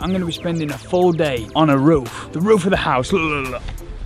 I'm to be spending a full day on a roof, the roof of the house.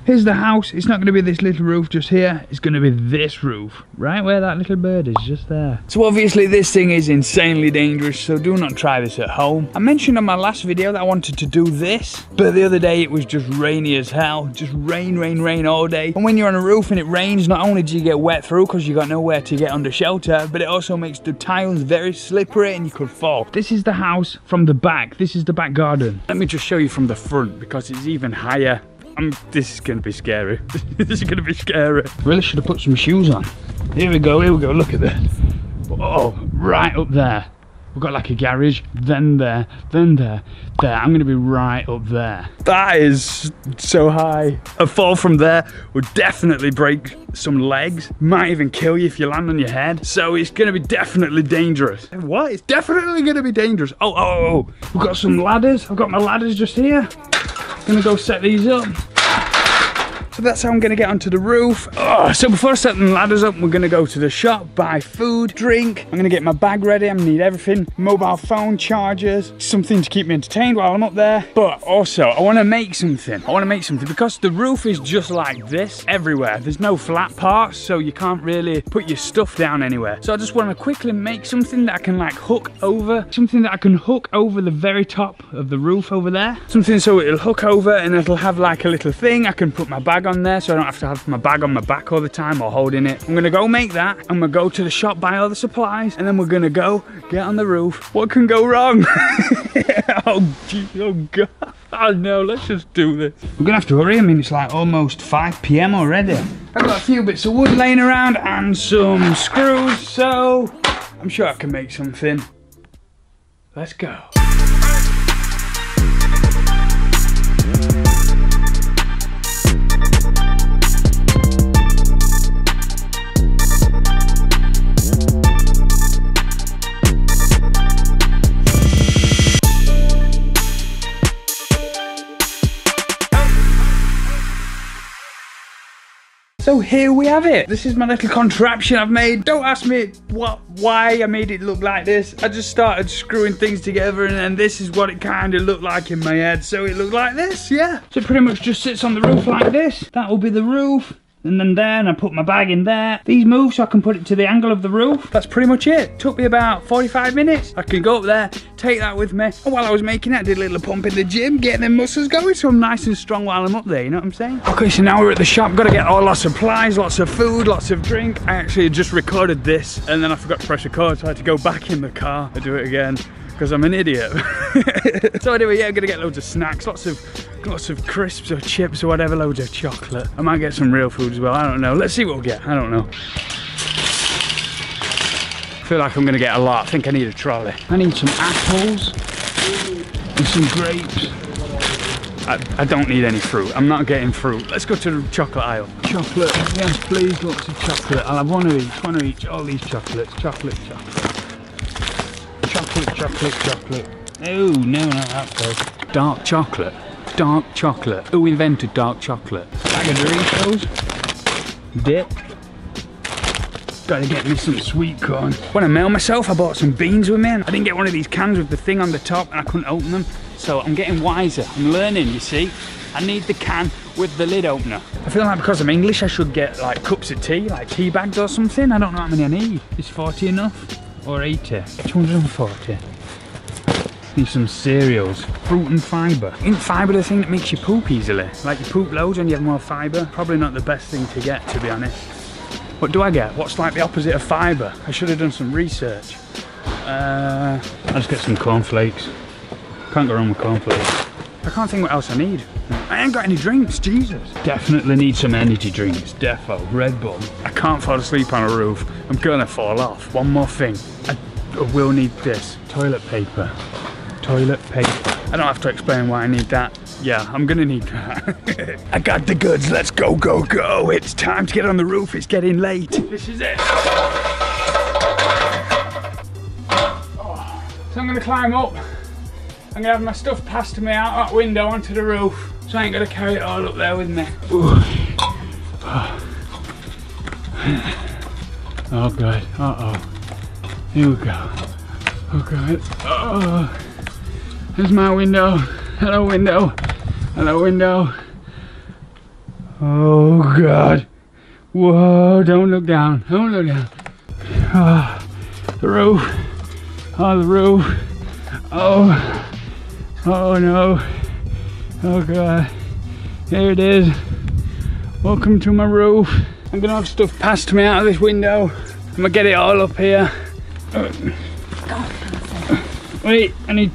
Here's the house. It's not going to be this little roof just here. It's going to be this roof, right where that little bird is, just there. So obviously this thing is insanely dangerous, so do not try this at home. I mentioned on my last video that I wanted to do this, but the other day it was just rainy as hell. Just rain, rain, rain all day. And when you're on a roof and it rains, not only do you get wet through because you got nowhere to get under shelter, but it also makes the tiles very slippery and you could fall. This is the house from the back. This is the back garden. Let me just show you from the front because it's even higher I'm, this is going to be scary. this is going to be scary. Really should have put some shoes on. Here we go, here we go, look at this. Oh, right up there. We've got like a garage, then there, then there, there. I'm going to be right up there. That is so high. A fall from there would definitely break some legs. Might even kill you if you land on your head. So it's going to be definitely dangerous. What? It's definitely going to be dangerous. Oh, oh, oh, oh. We've got some ladders. I've got my ladders just here. Gonna go set these up. So that's how I'm gonna get onto the roof. Oh, so before I set the ladders up, we're gonna go to the shop, buy food, drink. I'm gonna get my bag ready. I'm gonna need everything. Mobile phone, chargers, something to keep me entertained while I'm up there. But also, I wanna make something. I wanna make something because the roof is just like this everywhere. There's no flat parts, so you can't really put your stuff down anywhere. So I just wanna quickly make something that I can like hook over, something that I can hook over the very top of the roof over there. Something so it'll hook over and it'll have like a little thing. I can put my bag bag on there so I don't have to have my bag on my back all the time or holding it. I'm gonna go make that. I'm gonna go to the shop, buy all the supplies, and then we're gonna go get on the roof. What can go wrong? oh, gee, oh God. Oh no, let's just do this. We're gonna have to hurry. I mean, it's like almost 5 p.m. already. I've got a few bits of wood laying around and some screws, so I'm sure I can make something. Let's go. So here we have it. This is my little contraption I've made. Don't ask me what, why I made it look like this. I just started screwing things together and then this is what it kind of looked like in my head. So it looked like this, yeah. So pretty much just sits on the roof like this. That will be the roof and then there and I put my bag in there. These move so I can put it to the angle of the roof. That's pretty much it. Took me about 45 minutes. I can go up there, take that with me. And while I was making it, I did a little pump in the gym, getting them muscles going so I'm nice and strong while I'm up there, you know what I'm saying? Okay, so now we're at the shop. Got to get all our supplies, lots of food, lots of drink. I actually just recorded this and then I forgot to press record so I had to go back in the car and do it again because I'm an idiot. so anyway, yeah, I'm gonna get loads of snacks, lots of lots of crisps or chips or whatever, loads of chocolate. I might get some real food as well, I don't know. Let's see what we get, I don't know. I feel like I'm gonna get a lot. I think I need a trolley. I need some apples and some grapes. I, I, don't need any fruit. I'm not getting fruit. Let's go to the chocolate aisle. Chocolate, yes please, lots of chocolate. I'll have one of each, one of each, all these chocolates. Chocolate, chocolate chocolate, chocolate, chocolate. Oh, no, not that though. Dark chocolate. Dark chocolate. Who invented dark chocolate? Bag of Doritos. Dip. Gotta get me some sweet corn. When I mail myself, I bought some beans with me. I didn't get one of these cans with the thing on the top and I couldn't open them. So I'm getting wiser. I'm learning, you see. I need the can with the lid opener. I feel like because I'm English, I should get like cups of tea, like tea bags or something. I don't know how many I need. Is 40 enough? Or 80 240 need some cereals. Fruit and fibre. Isn't fibre the thing that makes you poop easily? Like you poop loads and you have more fibre? Probably not the best thing to get to be honest. What do I get? What's like the opposite of fibre? I should have done some research. Uh, I'll just get some cornflakes. Can't go wrong with cornflakes. I can't think what else I need I ain't got any drinks, Jesus. Definitely need some energy drinks, defo, Red Bull. I can't fall asleep on a roof. I'm gonna fall off. One more thing, I, I will need this. Toilet paper, toilet paper. I don't have to explain why I need that. Yeah, I'm gonna need that. I got the goods, let's go, go, go. It's time to get on the roof, it's getting late. This is it. So I'm gonna climb up. I'm gonna have my stuff passed to me out that window onto the roof. So I ain't gonna carry it all up there with me. Oh god. Uh oh. Here we go. Oh god. Oh, there's my window. Hello window. Hello window. Oh god. Whoa, don't look down. Don't look down. Oh, the roof. Oh, the roof. Oh. Oh no. Oh god. Here it is. Welcome to my roof. I'm gonna have stuff passed me out of this window. I'm gonna get it all up here. Wait, I need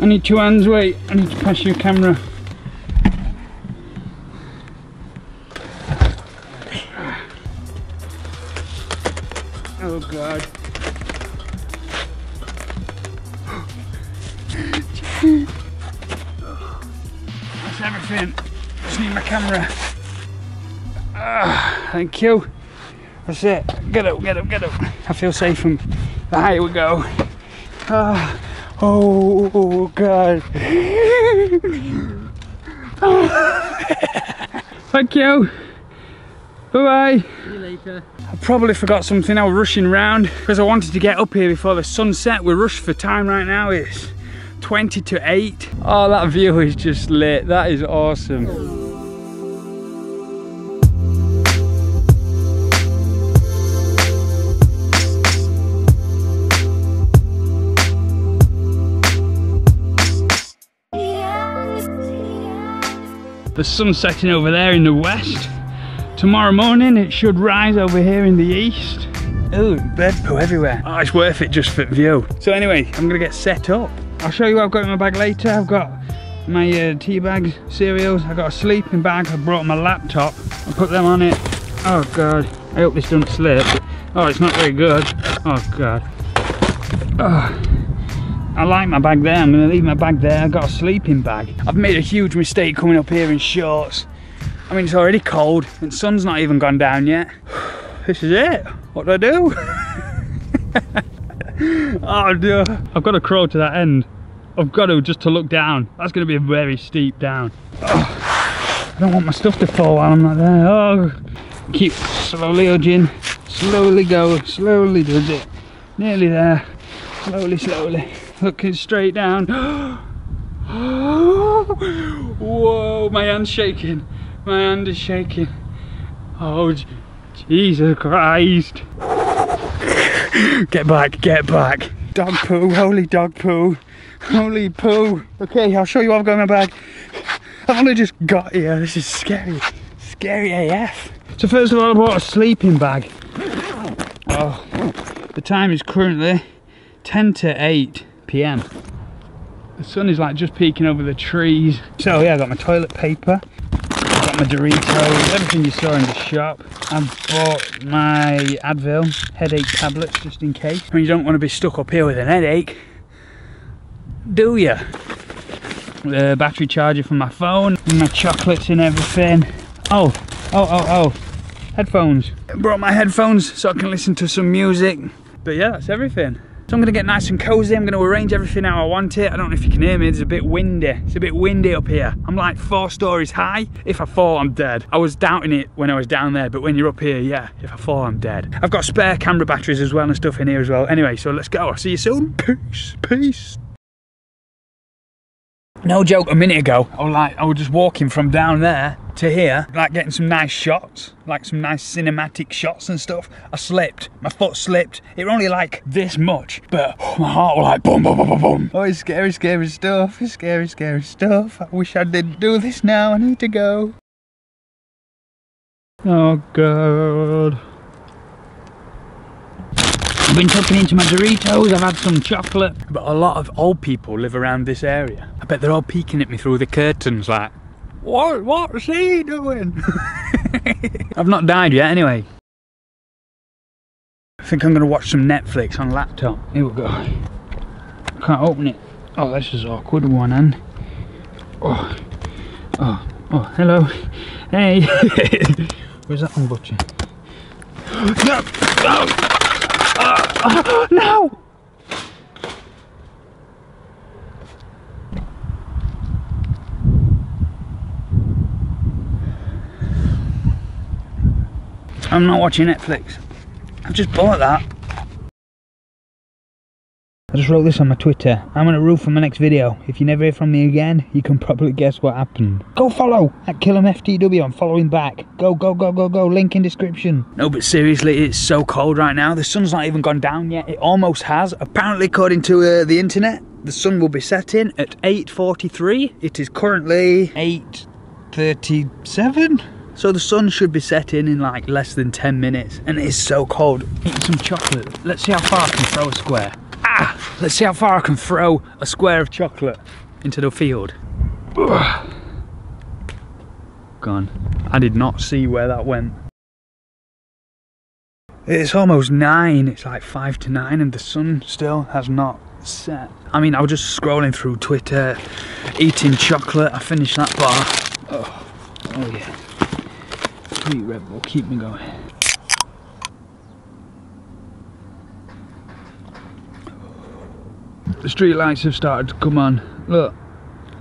I need two hands, wait, I need to pass your camera. Thank you. That's it. Get up, get up, get up. I feel safe from here we go. Ah, oh god. thank you. Bye bye. See you later. I probably forgot something. I was rushing around because I wanted to get up here before the sunset. We're rushed for time right now. It's 20 to 8. Oh, that view is just lit. That is awesome. The sun's setting over there in the west. Tomorrow morning it should rise over here in the east. Ooh, bird poo everywhere. Oh, it's worth it just for view. So anyway, I'm gonna get set up. I'll show you what I've got in my bag later. I've got my uh, tea bags, cereals. I've got a sleeping bag. I brought my laptop. I put them on it. Oh God, I hope this doesn't slip. Oh, it's not very good. Oh God. Oh. I like my bag there. I'm gonna leave my bag there. I've got a sleeping bag. I've made a huge mistake coming up here in shorts. I mean, it's already cold and sun's not even gone down yet. This is it. What do I do? oh no. I've got to crawl to that end. I've got to just to look down. That's going to be a very steep down. Oh, I don't want my stuff to fall while I'm not there. Oh, keep slowly edging. Slowly go. Slowly does it. Nearly there. Slowly, slowly. Looking straight down. Whoa, my hand's shaking. My hand is shaking. Oh, Jesus Christ. Get back, get back. Dog poo, holy dog poo. Holy poo. Okay, I'll show you what I've got in my bag. I've only just got here. This is scary. Scary AF. So first of all, I bought a sleeping bag. Oh, the time is currently 10 to 8 p.m. The sun is like just peeking over the trees. So yeah, I got my toilet paper got my Doritos, everything you saw in the shop. I bought my Advil headache tablets just in case. I mean, you don't want to be stuck up here with an headache, do you? The battery charger for my phone, my chocolates and everything. Oh, oh, oh, oh, headphones. brought my headphones so I can listen to some music. But yeah, that's everything. So I'm gonna get nice and cozy. I'm gonna arrange everything how I want it. I don't know if you can hear me, it's a bit windy. It's a bit windy up here. I'm like four stories high. If I fall, I'm dead. I was doubting it when I was down there, but when you're up here, yeah, if I fall, I'm dead. I've got spare camera batteries as well and stuff in here as well. Anyway, so let's go. I'll see you soon. Peace, peace. No joke, a minute ago, I was like, I was just walking from down there to here, like getting some nice shots, like some nice cinematic shots and stuff. I slipped, my foot slipped. It was only like this much, but my heart was like boom, boom, boom, boom, boom. Oh, it's scary, scary stuff. It's scary, scary stuff. I wish I didn't do this now. I need to go. Oh, God. I've been tucking into my Doritos, I've had some chocolate. But a lot of old people live around this area. I bet they're all peeking at me through the curtains like, what, what's he doing? I've not died yet anyway. I think I'm gonna watch some Netflix on laptop. Here we go. Can't open it. Oh, this is awkward one hand. Oh, oh, oh, hello. Hey. Where's that one butcher? No, no. No! I'm not watching Netflix. I've just bought that. I just wrote this on my Twitter. I'm on a roof for my next video. If you never hear from me again, you can probably guess what happened. Go follow at KillemFTW. I'm following back. Go, go, go, go, go. Link in description. No, but seriously, it's so cold right now. The sun's not even gone down yet. It almost has. Apparently, according to uh, the internet, the sun will be setting at 8.43. It is currently 8.37. So the sun should be setting in like less than 10 minutes and it is so cold. Eat some chocolate. Let's see how far I can throw a square. Ah, let's see how far I can throw a square of chocolate into the field. Gone. I did not see where that went. It's almost nine, it's like five to nine and the sun still has not set. I mean, I was just scrolling through Twitter, eating chocolate. I finished that bar. Oh, oh yeah. Sweet Red Bull, keep me going. The street lights have started to come on. Look,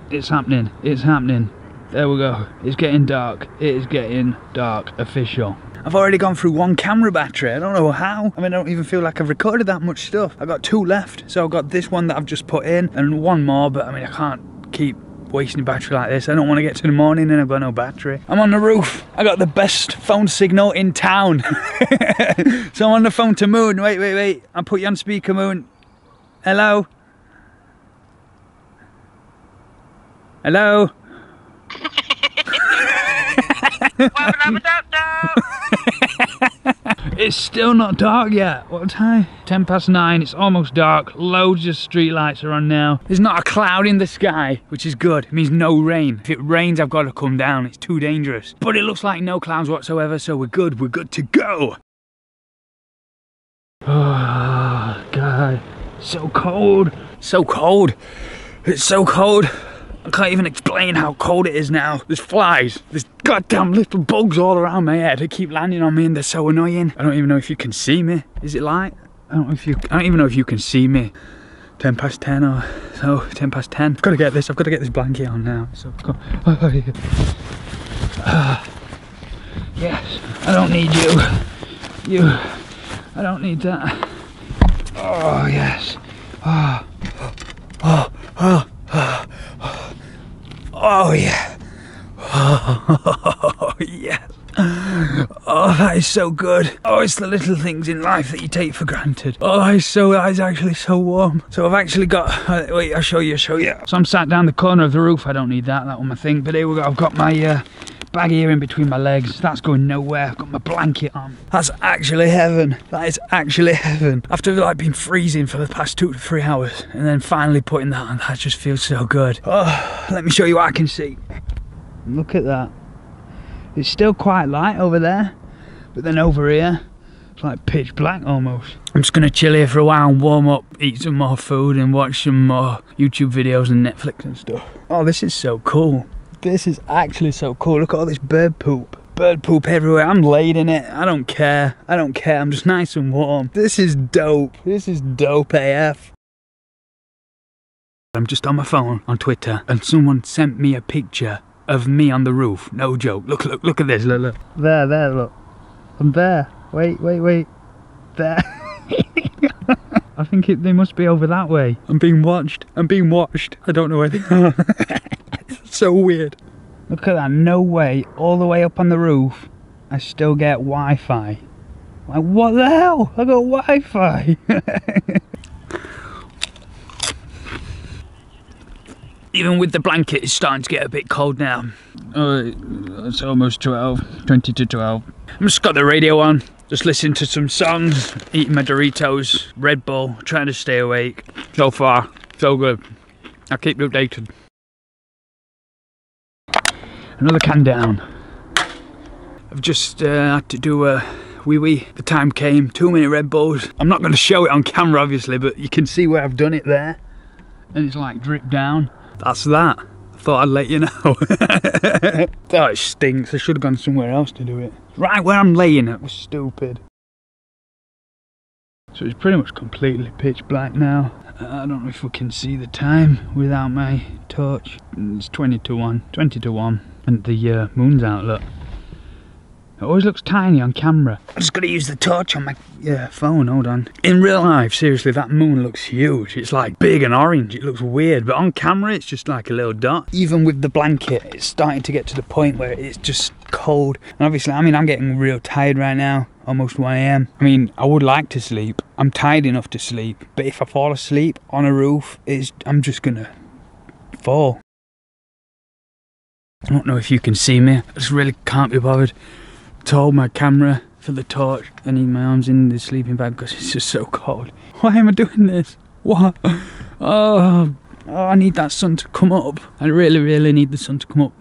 it's happening, it's happening. There we go. It's getting dark. It is getting dark. Official. I've already gone through one camera battery. I don't know how. I mean, I don't even feel like I've recorded that much stuff. I've got two left. So I've got this one that I've just put in and one more, but I mean, I can't keep wasting battery like this. I don't want to get to the morning and I've got no battery. I'm on the roof. I got the best phone signal in town. so I'm on the phone to Moon. Wait, wait, wait. I'll put you on speaker, Moon. Hello? Hello? it's still not dark yet. What time? 10 past 9. It's almost dark. Loads of street lights are on now. There's not a cloud in the sky, which is good. It means no rain. If it rains, I've got to come down. It's too dangerous. But it looks like no clouds whatsoever, so we're good. We're good to go. Oh, God. So cold. So cold. It's so cold. I can't even explain how cold it is now. There's flies, there's goddamn little bugs all around my head. They keep landing on me and they're so annoying. I don't even know if you can see me. Is it light? I don't know if you, I don't even know if you can see me. 10 past 10 or so, 10 past 10. I've got to get this, I've got to get this blanket on now. So, oh, yes, I don't need you. You, I don't need that. Oh, yes. Oh, oh, oh, oh. Oh yeah. Oh yes. Oh, that is so good. Oh, it's the little things in life that you take for granted. Oh, it's so, that is actually so warm. So I've actually got, uh, wait, I'll show you, I'll show you. So I'm sat down the corner of the roof. I don't need that, that was my thing. But here we go, I've got my uh, bag here in between my legs. That's going nowhere. I've got my blanket on. That's actually heaven. That is actually heaven. After like been freezing for the past two to three hours and then finally putting that on, that just feels so good. Oh, let me show you what I can see. Look at that. It's still quite light over there, but then over here, it's like pitch black almost. I'm just gonna chill here for a while and warm up, eat some more food and watch some more YouTube videos and Netflix and stuff. Oh, this is so cool. This is actually so cool. Look at all this bird poop. Bird poop everywhere. I'm laid in it. I don't care. I don't care. I'm just nice and warm. This is dope. This is dope AF. I'm just on my phone on Twitter and someone sent me a picture of me on the roof. No joke. Look, look, look at this. Look, look. There, there, look. I'm there. Wait, wait, wait. There. I think it, they must be over that way. I'm being watched. I'm being watched. I don't know where they are. so weird. Look at that, no way, all the way up on the roof, I still get Wi-Fi. Like, what the hell? I got Wi-Fi. Even with the blanket, it's starting to get a bit cold now. Oh, it's almost 12, 20 to 12. I'm just got the radio on, just listening to some songs, eating my Doritos, Red Bull, trying to stay awake. So far, so good. I'll keep you updated. Another can down. I've just uh, had to do a wee wee. The time came, too many Red Bulls. I'm not going to show it on camera obviously, but you can see where I've done it there. And it's like dripped down. That's that. I thought I'd let you know. oh, it stinks. I should have gone somewhere else to do it. Right where I'm laying it was stupid. So it's pretty much completely pitch black now. I don't know if we can see the time without my torch. It's 20 to 1, 20 to 1 and the uh, moon's out look It always looks tiny on camera. I'm just gonna use the torch on my yeah, phone, hold on. In real life, seriously, that moon looks huge. It's like big and orange, it looks weird. But on camera, it's just like a little dot. Even with the blanket, it's starting to get to the point where it's just cold. And obviously, I mean, I'm getting real tired right now almost 1 a.m. I mean, I would like to sleep. I'm tired enough to sleep, but if I fall asleep on a roof, it's, I'm just gonna fall. I don't know if you can see me. I just really can't be bothered to hold my camera for the torch. I need my arms in the sleeping bag because it's just so cold. Why am I doing this? What? Oh, oh, I need that sun to come up. I really, really need the sun to come up.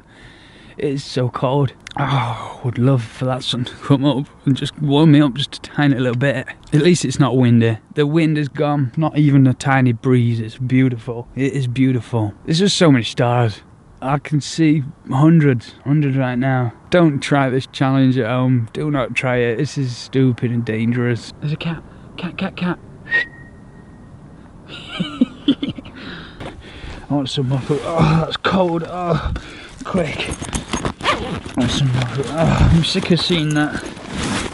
It is so cold. Oh, would love for that sun to come up and just warm me up just a tiny little bit. At least it's not windy. The wind is gone. Not even a tiny breeze. It's beautiful. It is beautiful. There's just so many stars. I can see hundreds, hundreds right now. Don't try this challenge at home. Do not try it. This is stupid and dangerous. There's a cat. Cat, cat, cat. I want some more food. Oh, that's cold. Oh, quick. I want some more food. Oh, I'm sick of seeing that.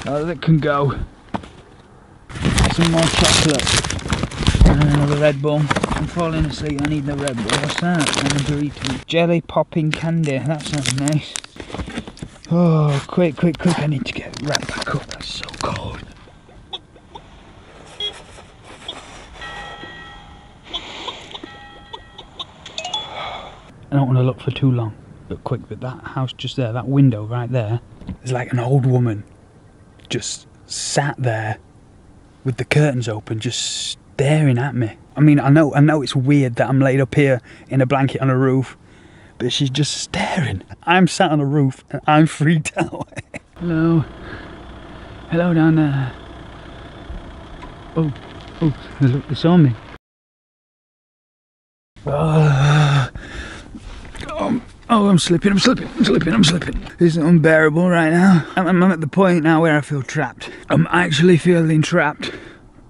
Oh, that can go. Some more chocolate. And another Red Bull. I'm falling asleep. I need the Red Bull. What's that? And a burrito. Jelly popping candy. That sounds nice. Oh, quick, quick, quick. I need to get wrapped back up. That's so cold. I don't want to look for too long. But quick, but that house just there, that window right there, there's like an old woman just sat there with the curtains open, just staring at me. I mean, I know, I know it's weird that I'm laid up here in a blanket on a roof, but she's just staring. I'm sat on a roof and I'm freaked out. Hello. Hello down there. Oh, oh, look, they saw me. Oh, oh, oh, I'm slipping, I'm slipping, I'm slipping, I'm slipping. This is unbearable right now. I'm, I'm at the point now where I feel trapped. I'm actually feeling trapped.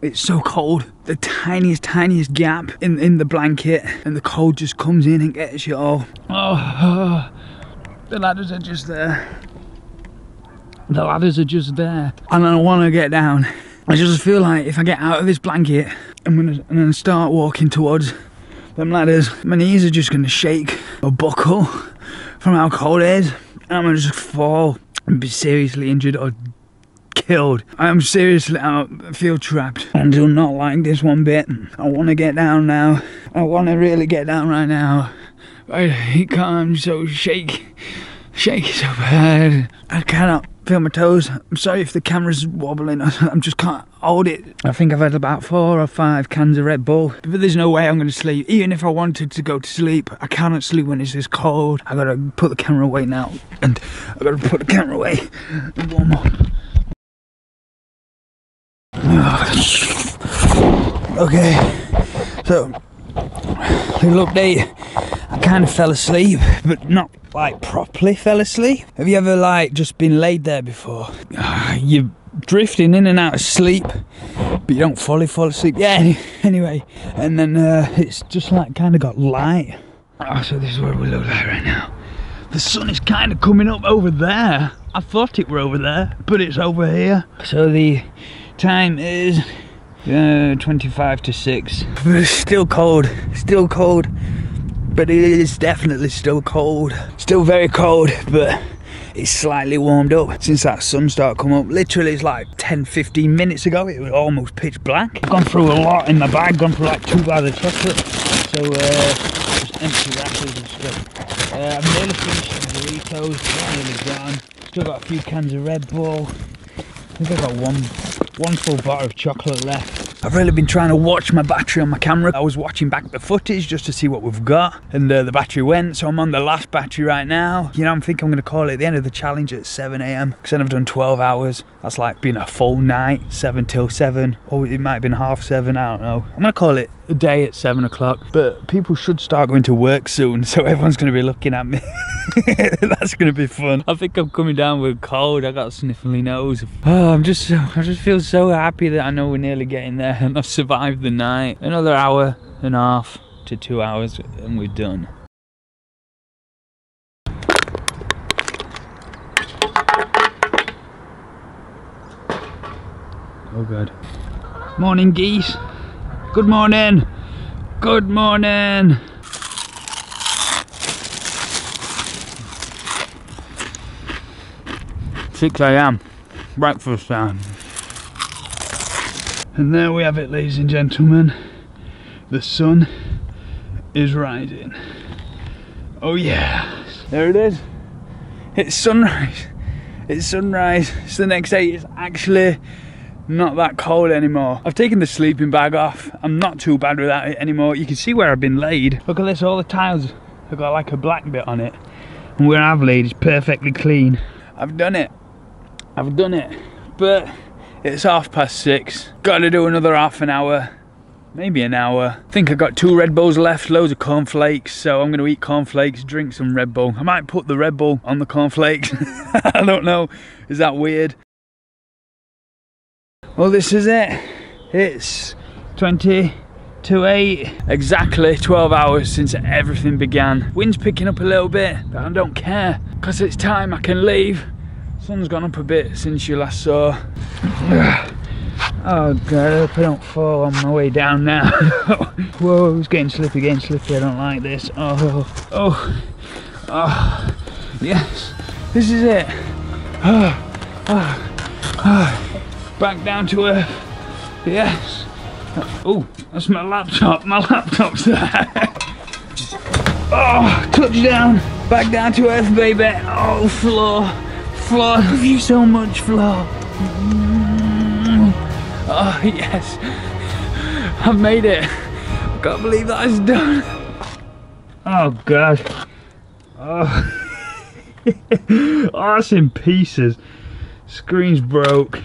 It's so cold. The tiniest, tiniest gap in, in the blanket, and the cold just comes in and gets you all. Oh, the ladders are just there. The ladders are just there. And I want to get down. I just feel like if I get out of this blanket, I'm gonna, I'm gonna start walking towards them ladders. My knees are just gonna shake or buckle from how cold it is. And I'm gonna just fall and be seriously injured or killed. I'm seriously out, feel trapped. I do not like this one bit. I want to get down now. I want to really get down right now. I can't, so shake, shake so bad. I cannot feel my toes. I'm sorry if the camera's wobbling. I'm just can't hold it. I think I've had about four or five cans of Red Bull, but there's no way I'm going to sleep. Even if I wanted to go to sleep, I cannot sleep when it's this cold. I gotta put the camera away now, and I gotta put the camera away warm up. Okay, so little update. I kind of fell asleep, but not like properly fell asleep. Have you ever like just been laid there before? You're drifting in and out of sleep, but you don't fully fall asleep. Yeah. Anyway, and then uh, it's just like kind of got light. Oh, so this is what we look like right now. The sun is kind of coming up over there. I thought it were over there, but it's over here. So the time is uh, 25 to 6. It's still cold, still cold. But it is definitely still cold. Still very cold, but it's slightly warmed up since that sun started coming up. Literally, it's like 10 15 minutes ago, it was almost pitch black. I've gone through a lot in my bag, gone through like two bars of chocolate. So, uh, just empty wrappers and stuff. Uh, I'm nearly finished the nearly. Still got a few cans of Red Bull. I think I've got one one full bar of chocolate left. I've really been trying to watch my battery on my camera. I was watching back the footage just to see what we've got and uh, the battery went so I'm on the last battery right now. You know I'm thinking I'm going to call it the end of the challenge at 7am because then I've done 12 hours. That's like being a full night, 7 till 7 or it might have been half 7, I don't know. I'm going to call it a day at 7 o'clock but people should start going to work soon so everyone's going to be looking at me. That's to be fun. I think I'm coming down with cold. I got a sniffly nose. Oh, I'm just I just feel so happy that I know we're nearly getting there and I've survived the night. Another hour and a half to two hours and we're done. Oh god. Morning geese. Good morning. Good morning. Six a.m. Breakfast time. And there we have it, ladies and gentlemen. The sun is rising. Oh yeah. There it is. It's sunrise. It's sunrise. It's the next day. It's actually not that cold anymore. I've taken the sleeping bag off. I'm not too bad without it anymore. You can see where I've been laid. Look at this, all the tiles have got like a black bit on it. And where I've laid is perfectly clean. I've done it. I've done it. But it's half past six. Got to do another half an hour. Maybe an hour. I think I've got two Red Bulls left, loads of cornflakes, so I'm gonna eat cornflakes, drink some Red Bull. I might put the Red Bull on the cornflakes. I don't know. Is that weird? Well, this is it. It's 20 to 8. Exactly 12 hours since everything began. Wind's picking up a little bit, but I don't care because it's time I can leave. Sun's gone up a bit since you last saw. Oh god, I hope I don't fall on my way down now. Whoa, it's getting slippy, getting slippy. I don't like this. Oh, oh, oh, yes, this is it. Oh, oh, oh. Back down to earth. Yes. Oh, that's my laptop. My laptop's there. oh, touchdown. Back down to earth, baby. Oh, Flo. Flo, I love you so much, Flo. Oh, yes. I've made it. I can't believe that it's done. Oh, God. Oh. oh, that's in pieces. Screen's broke.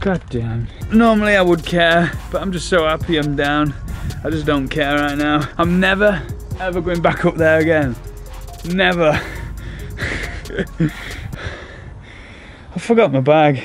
God damn. Normally I would care, but I'm just so happy I'm down. I just don't care right now. I'm never, ever going back up there again. Never. I forgot my bag.